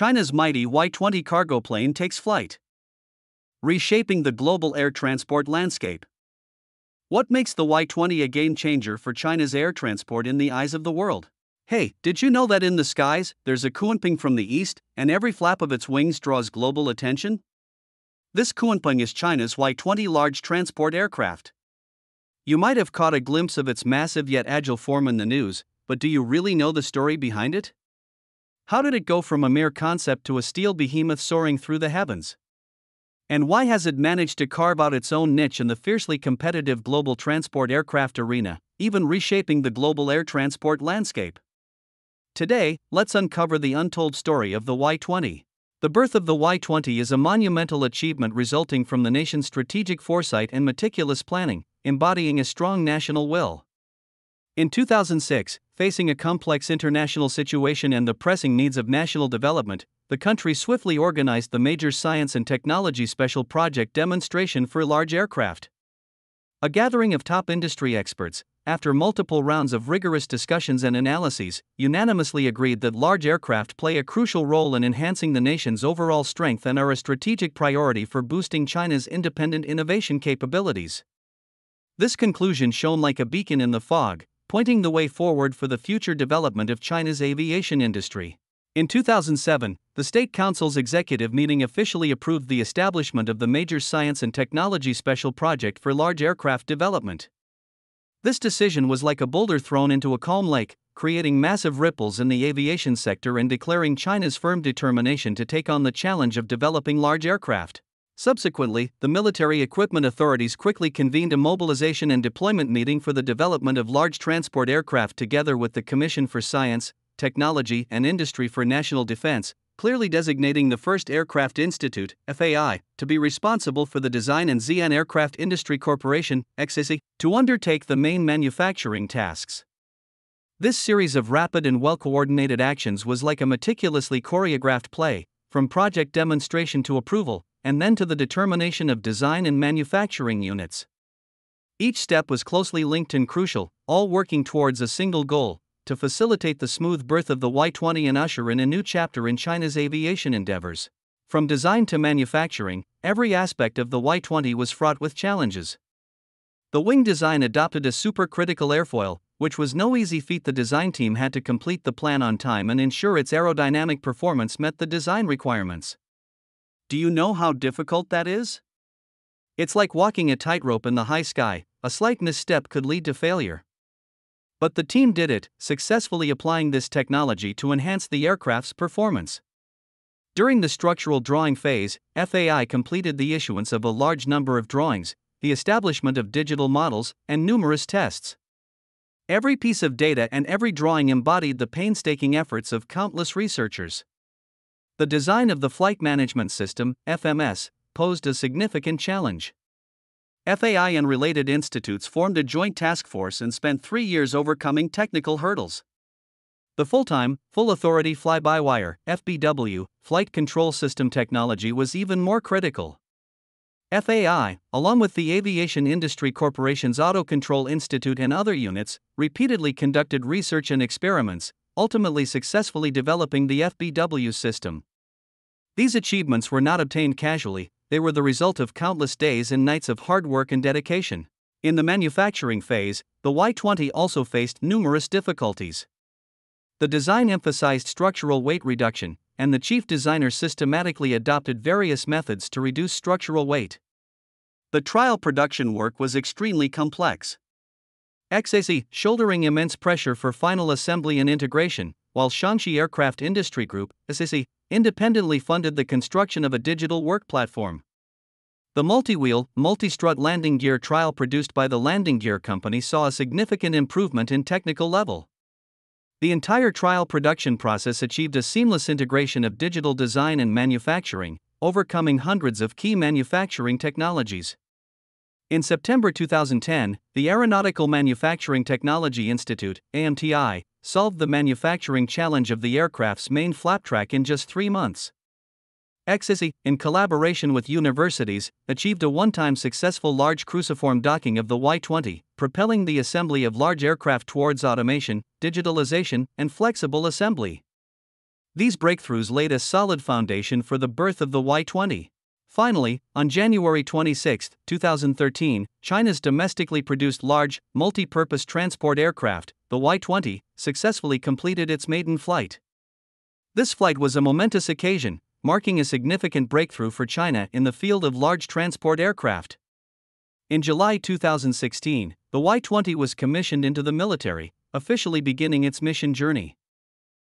China's mighty Y 20 cargo plane takes flight, reshaping the global air transport landscape. What makes the Y 20 a game changer for China's air transport in the eyes of the world? Hey, did you know that in the skies, there's a Kunpeng from the east, and every flap of its wings draws global attention? This Kunpeng is China's Y 20 large transport aircraft. You might have caught a glimpse of its massive yet agile form in the news, but do you really know the story behind it? How did it go from a mere concept to a steel behemoth soaring through the heavens? And why has it managed to carve out its own niche in the fiercely competitive global transport aircraft arena, even reshaping the global air transport landscape? Today, let's uncover the untold story of the Y 20. The birth of the Y 20 is a monumental achievement resulting from the nation's strategic foresight and meticulous planning, embodying a strong national will. In 2006, facing a complex international situation and the pressing needs of national development, the country swiftly organized the major science and technology special project demonstration for large aircraft. A gathering of top industry experts, after multiple rounds of rigorous discussions and analyses, unanimously agreed that large aircraft play a crucial role in enhancing the nation's overall strength and are a strategic priority for boosting China's independent innovation capabilities. This conclusion shone like a beacon in the fog, pointing the way forward for the future development of China's aviation industry. In 2007, the State Council's executive meeting officially approved the establishment of the Major Science and Technology Special Project for Large Aircraft Development. This decision was like a boulder thrown into a calm lake, creating massive ripples in the aviation sector and declaring China's firm determination to take on the challenge of developing large aircraft. Subsequently, the military equipment authorities quickly convened a mobilization and deployment meeting for the development of large transport aircraft together with the Commission for Science, Technology, and Industry for National Defense, clearly designating the first Aircraft Institute, FAI, to be responsible for the design and Xi'an Aircraft Industry Corporation, XAC, to undertake the main manufacturing tasks. This series of rapid and well coordinated actions was like a meticulously choreographed play, from project demonstration to approval, and then to the determination of design and manufacturing units. Each step was closely linked and crucial, all working towards a single goal to facilitate the smooth birth of the Y 20 and usher in a new chapter in China's aviation endeavors. From design to manufacturing, every aspect of the Y 20 was fraught with challenges. The wing design adopted a supercritical airfoil, which was no easy feat. The design team had to complete the plan on time and ensure its aerodynamic performance met the design requirements. Do you know how difficult that is? It's like walking a tightrope in the high sky, a slight misstep could lead to failure. But the team did it, successfully applying this technology to enhance the aircraft's performance. During the structural drawing phase, FAI completed the issuance of a large number of drawings, the establishment of digital models, and numerous tests. Every piece of data and every drawing embodied the painstaking efforts of countless researchers. The design of the Flight Management System, FMS, posed a significant challenge. FAI and related institutes formed a joint task force and spent three years overcoming technical hurdles. The full time, full authority fly by wire FBW, flight control system technology was even more critical. FAI, along with the Aviation Industry Corporation's Auto Control Institute and other units, repeatedly conducted research and experiments, ultimately successfully developing the FBW system. These achievements were not obtained casually, they were the result of countless days and nights of hard work and dedication. In the manufacturing phase, the Y 20 also faced numerous difficulties. The design emphasized structural weight reduction, and the chief designer systematically adopted various methods to reduce structural weight. The trial production work was extremely complex. XAC shouldering immense pressure for final assembly and integration, while Shaanxi Aircraft Industry Group, SSE, independently funded the construction of a digital work platform. The multi wheel, multi strut landing gear trial produced by the Landing Gear Company saw a significant improvement in technical level. The entire trial production process achieved a seamless integration of digital design and manufacturing, overcoming hundreds of key manufacturing technologies. In September 2010, the Aeronautical Manufacturing Technology Institute, AMTI, solved the manufacturing challenge of the aircraft's main flaptrack in just three months. XAC, in collaboration with universities, achieved a one time successful large cruciform docking of the Y 20, propelling the assembly of large aircraft towards automation, digitalization, and flexible assembly. These breakthroughs laid a solid foundation for the birth of the Y 20. Finally, on January 26, 2013, China's domestically produced large, multi purpose transport aircraft, the Y 20, successfully completed its maiden flight. This flight was a momentous occasion, marking a significant breakthrough for China in the field of large transport aircraft. In July 2016, the Y 20 was commissioned into the military, officially beginning its mission journey.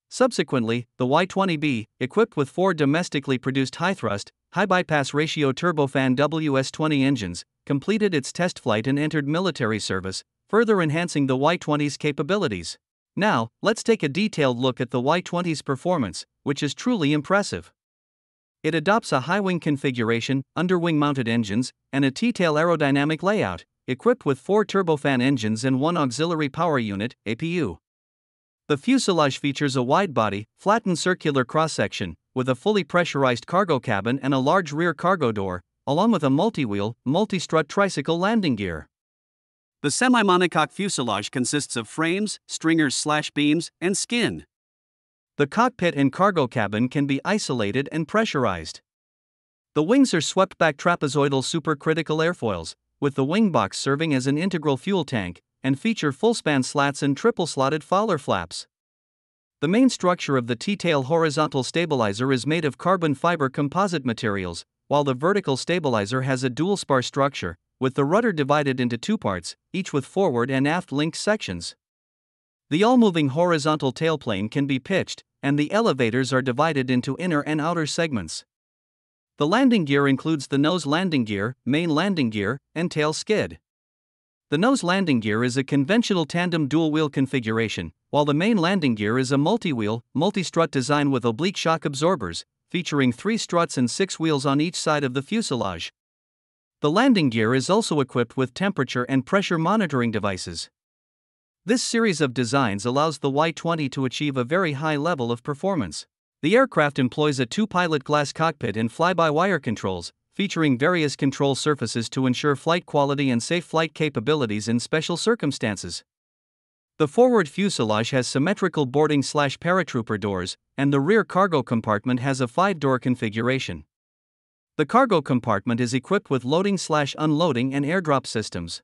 Subsequently, the Y 20B, equipped with four domestically produced high thrust, high bypass ratio turbofan WS 20 engines, completed its test flight and entered military service, further enhancing the Y 20's capabilities. Now, let's take a detailed look at the Y 20's performance, which is truly impressive. It adopts a high wing configuration, underwing mounted engines, and a T tail aerodynamic layout, equipped with four turbofan engines and one auxiliary power unit APU. The fuselage features a wide body, flattened circular cross section, with a fully pressurized cargo cabin and a large rear cargo door, along with a multi wheel, multi strut tricycle landing gear. The semi monocoque fuselage consists of frames, stringers slash beams, and skin. The cockpit and cargo cabin can be isolated and pressurized. The wings are swept back trapezoidal supercritical airfoils, with the wing box serving as an integral fuel tank, and feature full span slats and triple slotted Fowler flaps. The main structure of the T tail horizontal stabilizer is made of carbon fiber composite materials, while the vertical stabilizer has a dual spar structure, with the rudder divided into two parts, each with forward and aft linked sections. The all moving horizontal tailplane can be pitched, and the elevators are divided into inner and outer segments. The landing gear includes the nose landing gear, main landing gear, and tail skid. The nose landing gear is a conventional tandem dual wheel configuration, while the main landing gear is a multi wheel, multi strut design with oblique shock absorbers, featuring three struts and six wheels on each side of the fuselage. The landing gear is also equipped with temperature and pressure monitoring devices. This series of designs allows the Y 20 to achieve a very high level of performance. The aircraft employs a two pilot glass cockpit and fly by wire controls, featuring various control surfaces to ensure flight quality and safe flight capabilities in special circumstances. The forward fuselage has symmetrical boarding slash paratrooper doors, and the rear cargo compartment has a five door configuration. The cargo compartment is equipped with loading slash unloading and airdrop systems.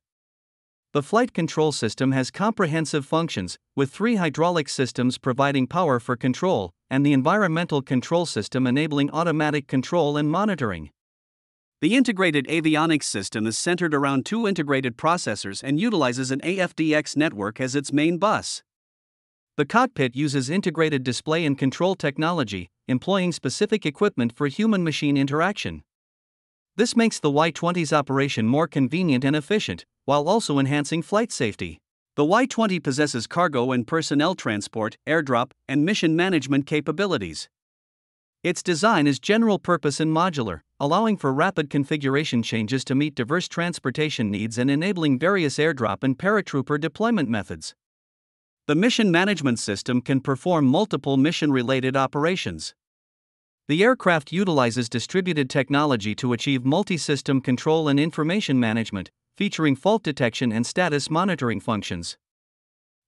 The flight control system has comprehensive functions, with three hydraulic systems providing power for control, and the environmental control system enabling automatic control and monitoring. The integrated avionics system is centered around two integrated processors and utilizes an AFDX network as its main bus. The cockpit uses integrated display and control technology, employing specific equipment for human machine interaction. This makes the Y 20's operation more convenient and efficient, while also enhancing flight safety. The Y 20 possesses cargo and personnel transport, airdrop, and mission management capabilities. Its design is general purpose and modular, allowing for rapid configuration changes to meet diverse transportation needs and enabling various airdrop and paratrooper deployment methods. The mission management system can perform multiple mission related operations. The aircraft utilizes distributed technology to achieve multi system control and information management, featuring fault detection and status monitoring functions.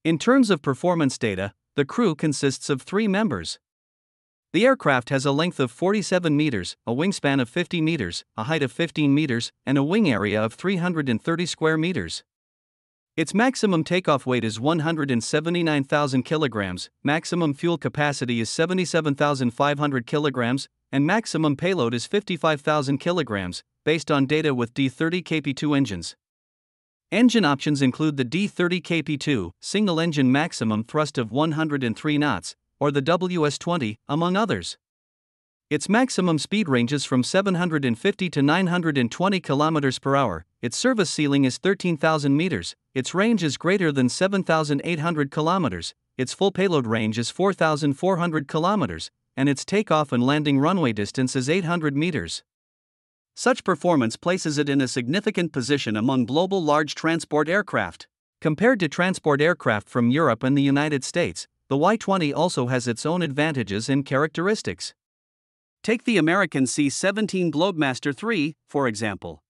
In terms of performance data, the crew consists of three members. The aircraft has a length of 47 meters, a wingspan of 50 meters, a height of 15 meters, and a wing area of 330 square meters. Its maximum takeoff weight is 179,000 kilograms, maximum fuel capacity is 77,500 kilograms, and maximum payload is 55,000 kilograms, based on data with D30 KP2 engines. Engine options include the D30 KP2, single engine maximum thrust of 103 knots, or the WS20, among others. Its maximum speed ranges from 750 to 920 km per hour. Its service ceiling is 13,000 meters. Its range is greater than 7,800 km. Its full payload range is 4,400 km, and its takeoff and landing runway distance is 800 meters. Such performance places it in a significant position among global large transport aircraft. Compared to transport aircraft from Europe and the United States, the Y 20 also has its own advantages and characteristics. Take the American C 17 Globemaster III, for example.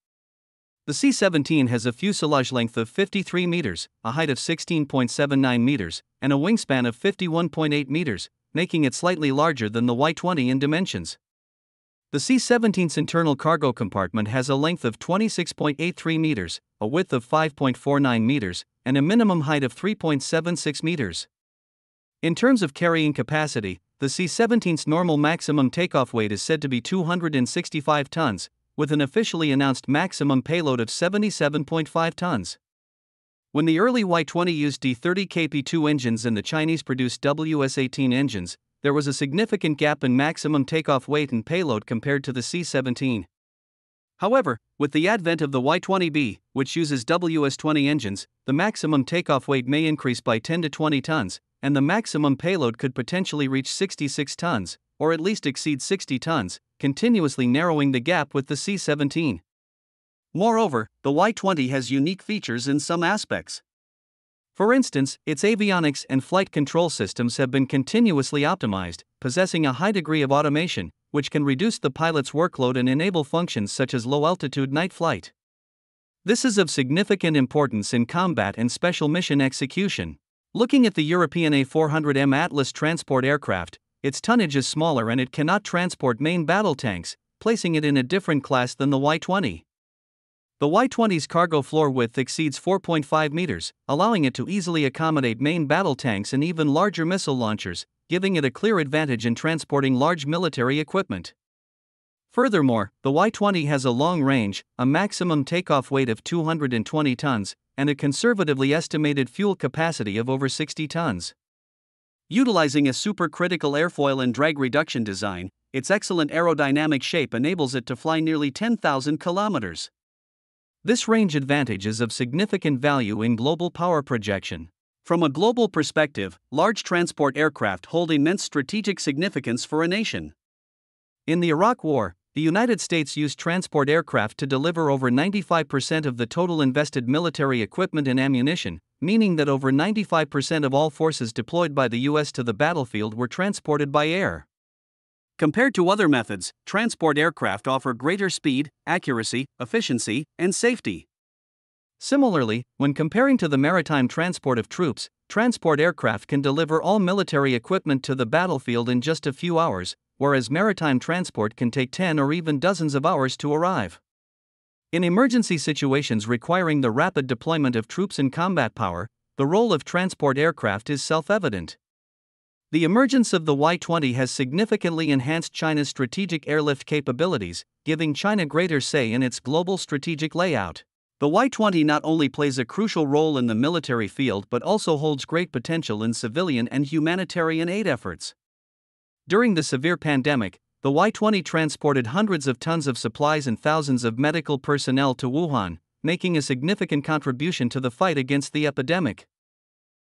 The C 17 has a fuselage length of 53 meters, a height of 16.79 meters, and a wingspan of 51.8 meters, making it slightly larger than the Y-20 in dimensions. The C-17's internal cargo compartment has a length of 26.83 meters, a width of 5.49 meters, and a minimum height of 3.76 meters. In terms of carrying capacity, the C-17's normal maximum takeoff weight is said to be 265 tons, with an officially announced maximum payload of 77.5 tons. When the early Y-20 used D-30 KP2 engines and the Chinese-produced WS-18 engines, there was a significant gap in maximum takeoff weight and payload compared to the C 17. However, with the advent of the Y 20B, which uses WS 20 engines, the maximum takeoff weight may increase by 10 to 20 tons, and the maximum payload could potentially reach 66 tons, or at least exceed 60 tons, continuously narrowing the gap with the C 17. Moreover, the Y 20 has unique features in some aspects. For instance, its avionics and flight control systems have been continuously optimized, possessing a high degree of automation, which can reduce the pilot's workload and enable functions such as low altitude night flight. This is of significant importance in combat and special mission execution. Looking at the European A400M Atlas transport aircraft, its tonnage is smaller and it cannot transport main battle tanks, placing it in a different class than the Y 20. The Y-20's cargo floor width exceeds 4.5 meters, allowing it to easily accommodate main battle tanks and even larger missile launchers, giving it a clear advantage in transporting large military equipment. Furthermore, the Y-20 has a long range, a maximum takeoff weight of 220 tons, and a conservatively estimated fuel capacity of over 60 tons. Utilizing a supercritical airfoil and drag reduction design, its excellent aerodynamic shape enables it to fly nearly 10,000 kilometers. This range advantage is of significant value in global power projection. From a global perspective, large transport aircraft hold immense strategic significance for a nation. In the Iraq War, the United States used transport aircraft to deliver over 95% of the total invested military equipment and ammunition, meaning that over 95% of all forces deployed by the U.S. to the battlefield were transported by air. Compared to other methods, transport aircraft offer greater speed, accuracy, efficiency, and safety. Similarly, when comparing to the maritime transport of troops, transport aircraft can deliver all military equipment to the battlefield in just a few hours, whereas maritime transport can take 10 or even dozens of hours to arrive. In emergency situations requiring the rapid deployment of troops and combat power, the role of transport aircraft is self evident. The emergence of the Y 20 has significantly enhanced China's strategic airlift capabilities, giving China greater say in its global strategic layout. The Y 20 not only plays a crucial role in the military field but also holds great potential in civilian and humanitarian aid efforts. During the severe pandemic, the Y 20 transported hundreds of tons of supplies and thousands of medical personnel to Wuhan, making a significant contribution to the fight against the epidemic.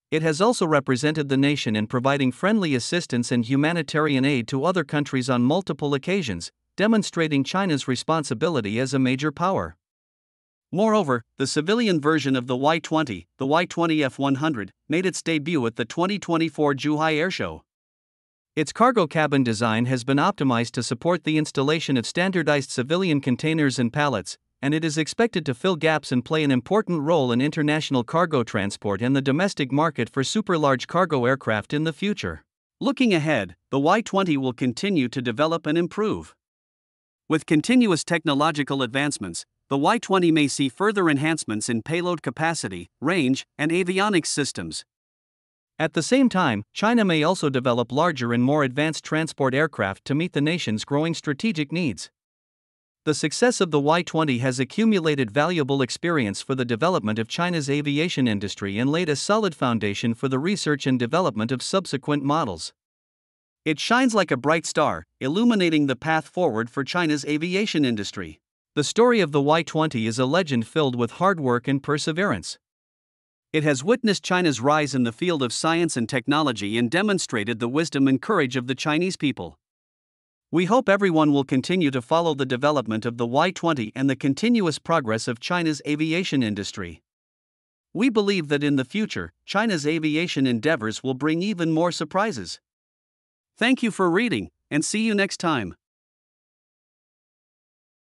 It has also represented the nation in providing friendly assistance and humanitarian aid to other countries on multiple occasions, demonstrating China's responsibility as a major power. Moreover, the civilian version of the Y 20, the Y 20 F 100, made its debut at the 2024 Zhuhai Airshow. Its cargo cabin design has been optimized to support the installation of standardized civilian containers and pallets, and it is expected to fill gaps and play an important role in international cargo transport and the domestic market for super large cargo aircraft in the future. Looking ahead, the Y 20 will continue to develop and improve. With continuous technological advancements, the Y 20 may see further enhancements in payload capacity, range, and avionics systems. At the same time, China may also develop larger and more advanced transport aircraft to meet the nation's growing strategic needs. The success of the Y 20 has accumulated valuable experience for the development of China's aviation industry and laid a solid foundation for the research and development of subsequent models. It shines like a bright star, illuminating the path forward for China's aviation industry. The story of the Y 20 is a legend filled with hard work and perseverance. It has witnessed China's rise in the field of science and technology and demonstrated the wisdom and courage of the Chinese people. We hope everyone will continue to follow the development of the Y 20 and the continuous progress of China's aviation industry. We believe that in the future, China's aviation endeavors will bring even more surprises. Thank you for reading, and see you next time.